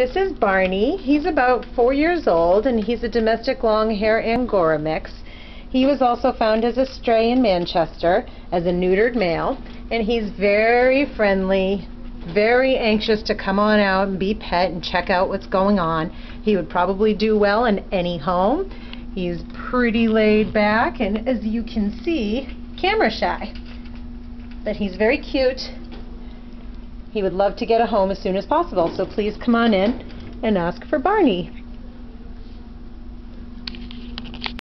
This is Barney. He's about four years old and he's a domestic long hair Angora mix. He was also found as a stray in Manchester as a neutered male and he's very friendly, very anxious to come on out and be pet and check out what's going on. He would probably do well in any home. He's pretty laid back and as you can see, camera shy. But he's very cute he would love to get a home as soon as possible, so please come on in and ask for Barney.